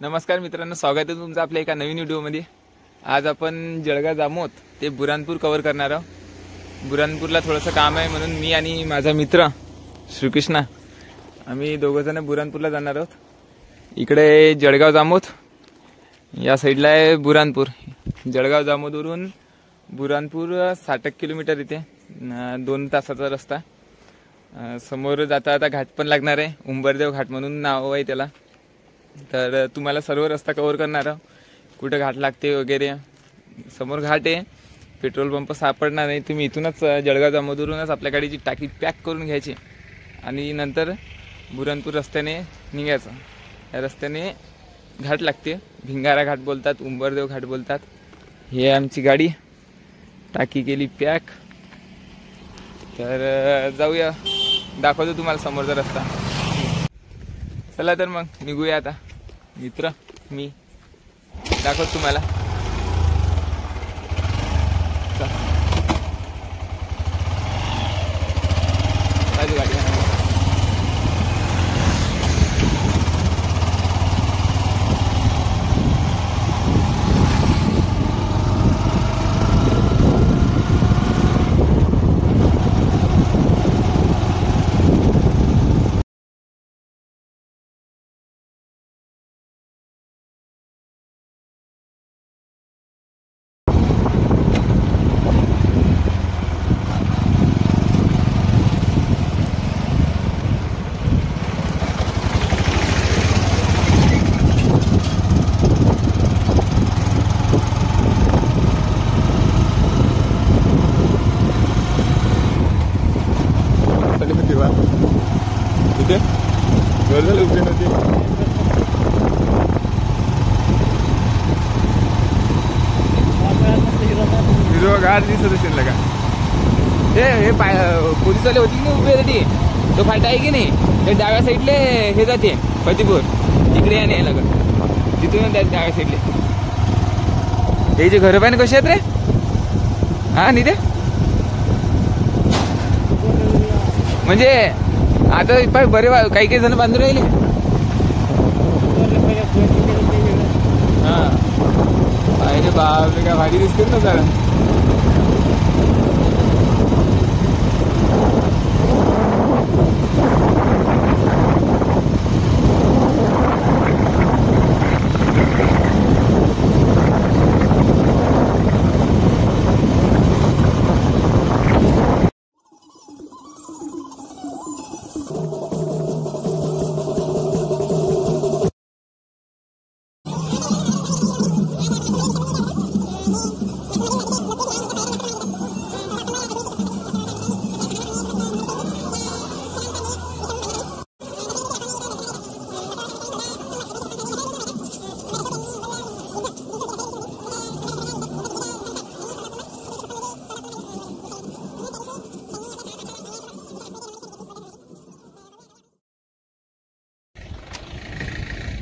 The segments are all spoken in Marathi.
नमस्कार मित्रांनो स्वागत आहे तुमचं आपल्या एका नवीन व्हिडिओमध्ये. आज आपण जळगाव जामोत ते बुरानपूर कव्हर करणार आहोत. बुरानपूरला थोडंसं काम आहे म्हणून मी आणि माझा मित्र श्रीकृष्णा आम्ही दोघंजणं बुरानपूरला जाणार आहोत. इकडे जळगाव जामोत या साईडला आहे बुरानपूर जळगाव जामोदवरून बुरानपूर साठ एक किलोमीटर इथे दोन तासाचा रस्ता. समोर जाता आता घाट पण लागणार आहे. उंबरदेव घाट म्हणून नाव आहे त्याला. तर तुम्हाला सर्व रस्ता कवर करणार कुठं घाट लागते वगैरे समोर घाट आहे. पेट्रोल पंप सापडणार नाही. तुम्ही इथूनच जळगाव जामोदरूनच आपल्या गाडीची टाकी पॅक करून घ्यायची. आणि नंतर बुरणपूर रस्त्याने निघायचं. या रस्त्याने घाट लागते. भिंगारा घाट बोलतात उंबरदेव घाट बोलतात. हे आमची गाडी. टाकी केली पॅक. तर जाऊया. दाखवतो तुम्हाला समोरचा रस्ता. चला तर मग निघूया आता. मित्र मी दाखवतो तुम्हाला चल. चालू गाडी चालू होती बा कुठे घर झालं उभी नव्हती हिरवा गाड दिसत असेल का हे हे पाय पोलीसवाले होती की नाही उभे होती तो फाटा आहे की नाही? ते डाव्या साईडले हे जाते फतेपूर. तिकडे याने लागत तिथून डाव्या साईडले. हे जे घरं पाहिजे कसे आहेत रे? हा निधे म्हणजे आता पाय बरे वा- काही काही जण बांधून राहिले. हा. अरे बाप काय भारी दिसते ना जरा.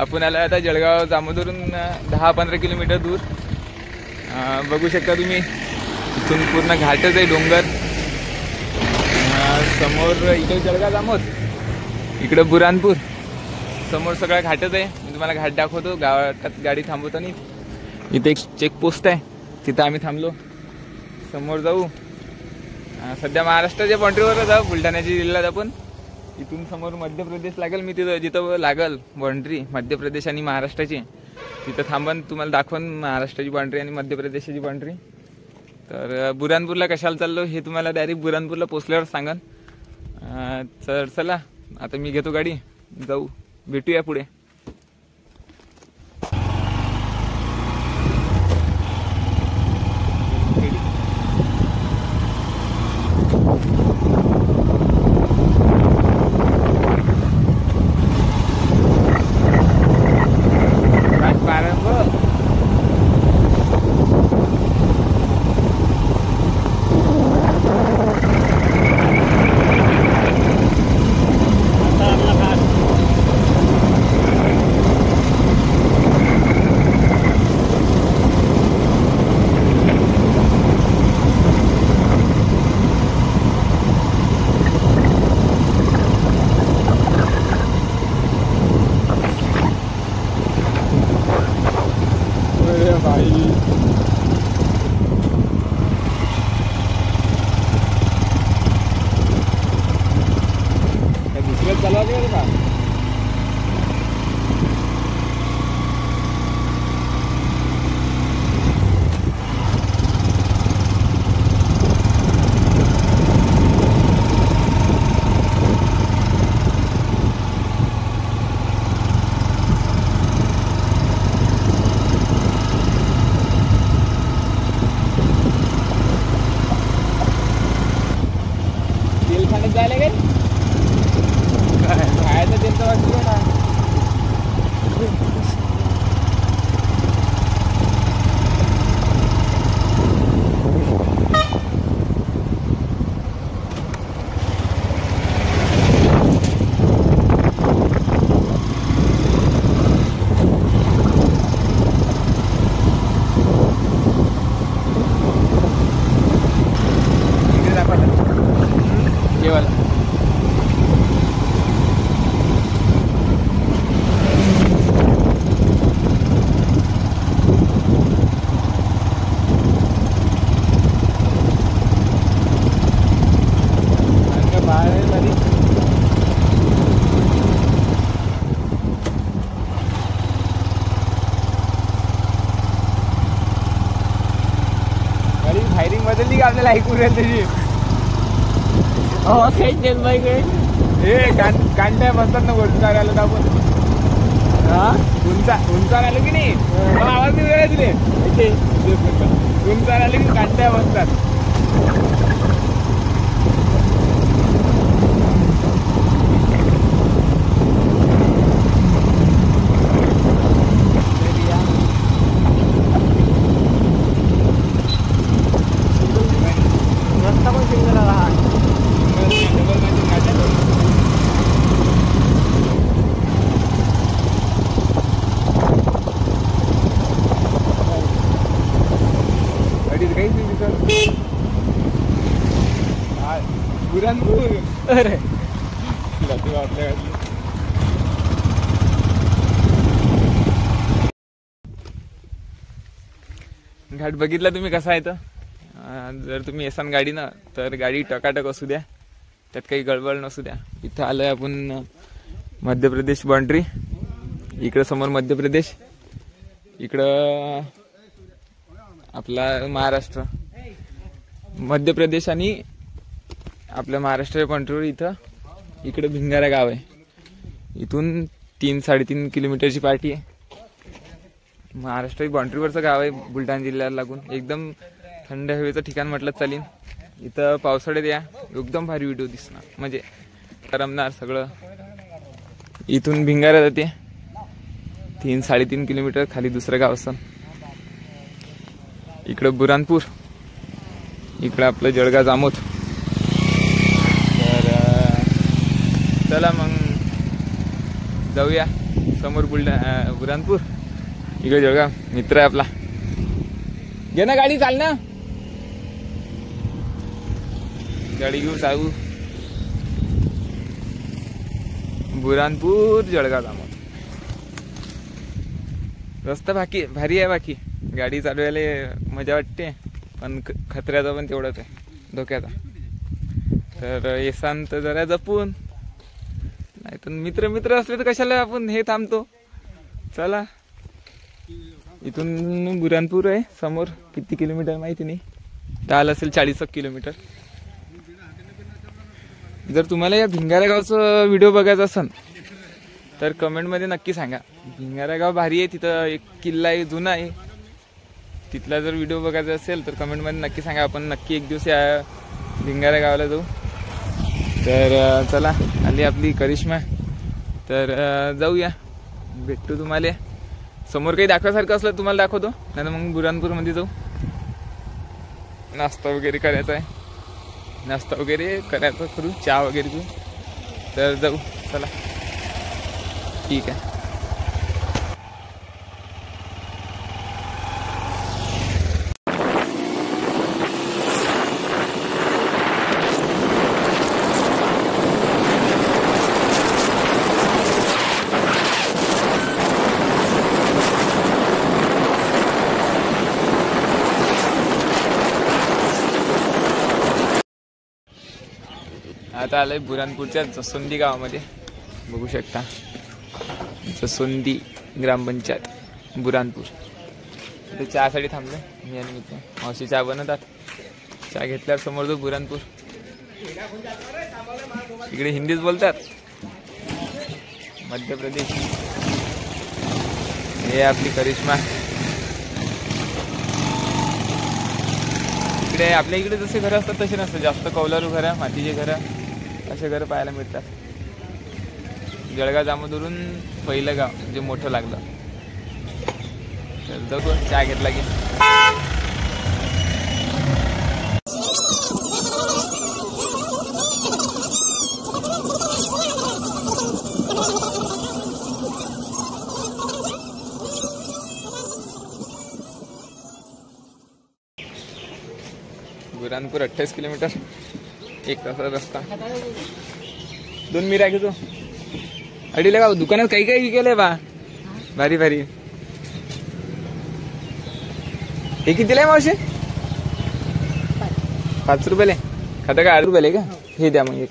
आपण आला आता जळगाव जामोदरून दहा पंधरा किलोमीटर दूर. बघू शकता तुम्ही इथून पूर्ण घाटच आहे डोंगर. समोर इकडे जळगाव जामोद इकडं बुरानपूर. समोर सगळा घाटच आहे. मी तुम्हाला घाट दाखवतो गावात गाडी थांबवताना. इथे एक चेकपोस्ट आहे तिथं आम्ही थांबलो. समोर जाऊ. सध्या महाराष्ट्राच्या बाउंड्रीवर जाऊ बुलढाण्याच्या जिल्ह्यात आपण. इथून समोर मध्य प्रदेश लागेल मी तिथं जिथं लागल बाउंड्री मध्य प्रदेश आणि महाराष्ट्राची. तिथं थांबन तुम्हाला दाखवन महाराष्ट्राची बाउंड्री आणि मध्य प्रदेशाची बाउंड्री तर अं, बुरानपूरला कशाला चाललो हे तुम्हाला डायरेक्ट बुरानपूरला पोचल्यावर सांगन. तर चला आता मी घेतो गाडी. जाऊ. भेटूया पुढे. आपल्याला ऐकून राहील त्याची आवाज काहीच नाही बाईकडे हे कां- कांड्या बसतात ना आपण हा? उंचा आलं की नाही. मग आवाज नाही वेळा दिले. आलं की कांड्या बसतात रस्ता पण सिंगल आला हा डबल म्हणजे कांड्या बसतात. गाडीत काहीच नाही दिसत हा, बुरानपूर अरे जाते बा आपल्या घाट बघितला तुम्ही कसा आहे तर जर तुम्ही येसान गाडी ना तर गाडी टकाटक असू द्या. त्यात काही गडबड नसू द्या. इथं आलोय आपण मध्य प्रदेश बाउंड्री इकडं समोर मध्य प्रदेश इकडं आपला महाराष्ट्र. मध्य प्रदेश आणि आपल्या महाराष्ट्र बाउंड्रीवर इथं. इकडे भिंगारा गाव आहे. इथून तीन साडेतीन किलोमीटरची पार्टी आहे. महाराष्ट्र बाउंड्रीवरचं गाव आहे बुलढाणा जिल्ह्याला लागून. एकदम थंड हवेचं ठिकाण म्हटलं चालीन. इथं पावसाळ्यात या एकदम भारी व्हिडिओ दिसणार. म्हणजे करमणार सगळं. इथून भिंगारा जाते. तीन साडेतीन किलोमीटर खाली दुसरं गाव असं इकडं बुरानपूर इकडं आपलं जळगाव जामोद तर अं, चला मग जाऊया समोर बुलढा अं, बुरानपूर इकडे जळगाव मित्र आहे आपला. घे ना गाडी चाल ना. गाडी घेऊ चालू. बुरानपूर जळगाव जामोद रस्ता बाकी भारी आहे बाकी. गाडी चालवायला मजा वाटते पण ख- खतऱ्याचा पण तेवढाच आहे धोक्याचा. तर येसान तर जरा जपून. नाही तर मित्र मित्र असले तर कशाला आपण हे थांबतो? चला. इथून बुरानपूर आहे समोर किती किलोमीटर माहिती नाही. दहा असेल चाळीस किलोमीटर. जर तुम्हाला या भिंगाऱ्यागावचं गावचं व्हिडिओ बघायचा असेल तर कमेंटमध्ये नक्की सांगा. भिंगाऱ्यागाव गाव भारी आहे तिथं एक किल्ला आहे जुना आहे. तिथला जर व्हिडिओ बघायचा असेल तर कमेंटमध्ये नक्की सांगा. आपण नक्की एक दिवस या भिंगाऱ्या गावाला जाऊ. तर चला आली आपली करिश्मा. तर जाऊया. भेटतो तुम्हाला. समोर काही दाखवासारखं असलं तुम्हाला दाखवतो. नाही तर मग बुरानपूरमध्ये जाऊ. नाश्ता वगैरे करायचा आहे. नाश्ता वगैरे करायचा करू. चहा वगैरे घेऊ. तर जाऊ. चला. ठीक आहे. आता आलोय बुरानपूरच्या जसोंदी गावामध्ये. बघू शकता. जसोंदी ग्रामपंचायत बुरानपूर. इथे चहासाठी थांबलो मी आणि मित्र. मावशी चहा बनवतात. चहा घेतल्यावर समोर जो बुरानपूर. इकडे हिंदीच बोलतात. मध्य प्रदेश. हे आपली करिश्मा. इकडे आपल्या इकडे जसे घरं असतात तसे नसतात. जास्त कौलारू घरं मातीचे घरं. असे घरं पाहायला मिळतात. जळगाव जामोदरून पहिलं गाव जे मोठं लागलं. तर बघू चहा घेतला की. बुरानपूर अठ्ठावीस किलोमीटर. एक तासाचा रस्ता. दोन मिरा घेतो. अडीला का दुकानात काही काही केलंय बा. भारी भारी. हे कितीला आहे मावशी? पाच रुपयाला. खाता का आठ रुपयाला का? हे द्या मग एक.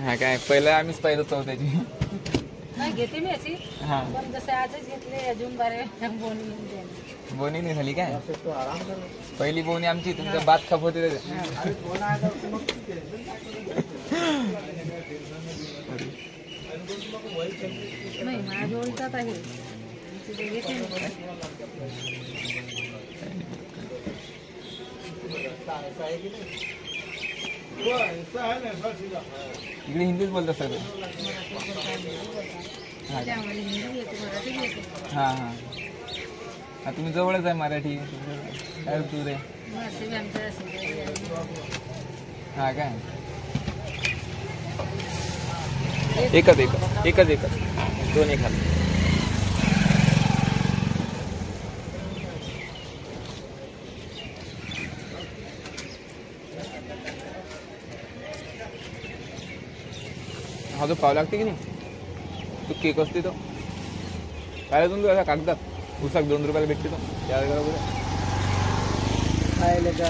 हा काय पहिलं आम्हीच पाहिलं चौथ्याची नाही घेते मी अशी. हा. जसे आजच घेतले अजून बरे. बोनी नाही झाली काय? पहिली बोनी आमची तुमचं बात खप होते. इकडे हिंदीच बोलतात सगळे. हा हा. हा तुम्ही जवळच आहे मराठी. काय तू रे? आहे. हा काय? एकच एकच एकच एकच. दोन एक हा जो पाव लागते की नाही? तो केक असते तो. काय अजून तू असा कागदात. उसाक दोन रुपयाला भेटते तो. त्या खायला का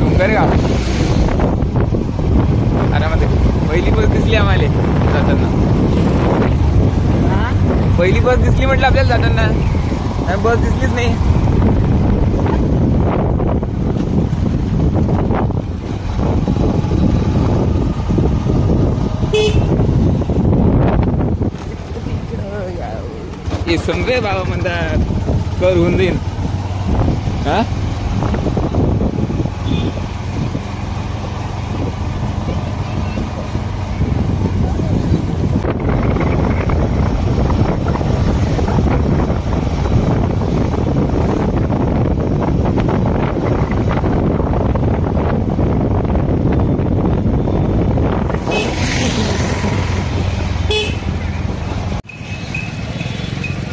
डोंगर का? पहिली बस दिसली आम्हाला जाताना. पहिली बस दिसली म्हटलं आपल्याला जाताना. बस दिसलीच नाही हे समजे बाबा म्हणतात कर होऊन जाईन. हा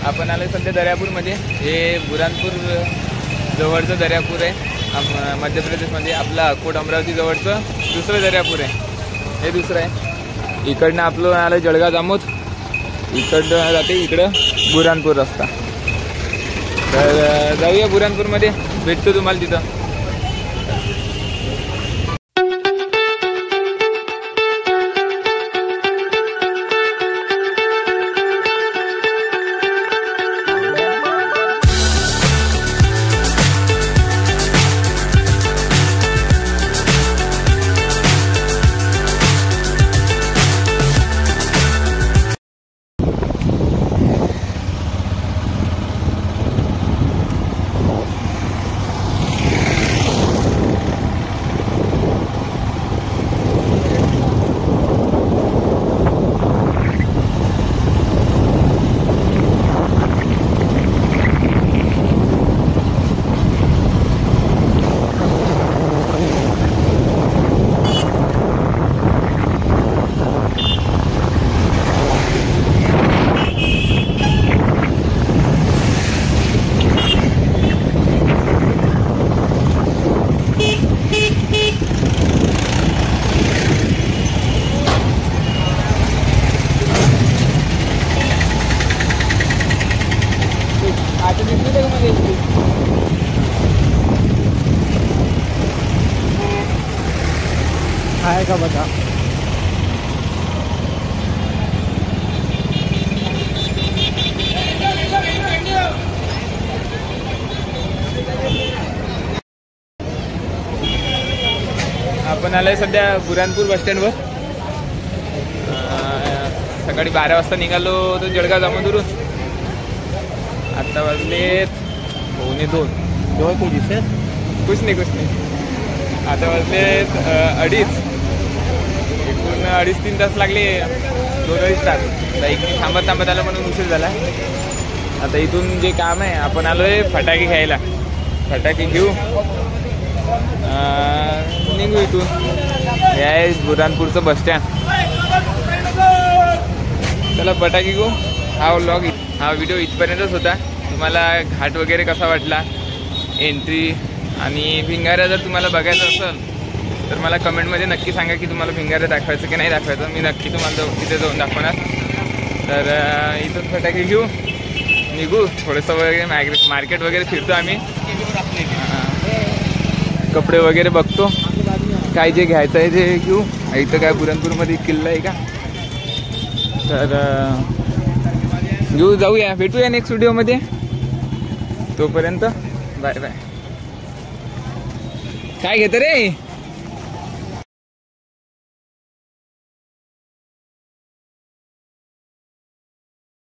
आपण आलोय सध्या दर्यापूरमध्ये. हे बुरानपूर जवळचं दर्यापूर आहे. मध्य प्रदेशमध्ये आपलं अकोट अमरावती जवळचं दुसरं दर्यापूर आहे. हे दुसरं आहे. इकडनं आपलं आलं जळगाव जामोद. इकडनं जाते इकडं बुरानपूर रस्ता. तर जाऊया बुरानपूरमध्ये भेटतो तुम्हाला तिथं. आपण आलोय सध्या बुरानपूर बस स्टँडवर. अं, सकाळी बारा वाजता निघालो तो जळगाव जामोदरून. आता वाजलेत पावणे दोन. दो को जिसे कुछ नाही कुछ नाही. आता वाजलेत अं, अडीच. एकूण अडीच तीन तास लागले. दोन अडीच तास. एक थांबत थांबत आलं म्हणून उशीर झाला. आता इथून जे काम आहे आपण आलोय फटाके घ्यायला. फटाके घेऊ. निघू इथून. हे बुरानपूरचं बस स्टँड चला फटाके घेऊ. हा व्लॉग हा व्हिडिओ इथपर्यंतच होता. तुम्हाला घाट वगैरे कसा वाटला? एंट्री आणि भिंगाऱ्या जर तुम्हाला बघायचं असेल तर मला कमेंटमध्ये नक्की सांगा की तुम्हाला भिंगाऱ्या दाखवायचं की नाही दाखवायचं. मी नक्की तुम्हाला जाऊ- तिथे जाऊन दाखवणार. तर इथून फटाके घेऊ. निघू. थोडंसं वगैरे मार्केट मार्केट वगैरे फिरतो आम्ही. कपडे वगैरे बघतो. काय जे घ्यायचं आहे ते घेऊ. इथं काय पुरणपूरमध्ये किल्ला आहे का? तर घेऊ जाऊया. भेटूया नेक्स्ट व्हिडिओमध्ये तोपर्यंत बाय बाय काय घेतं रे?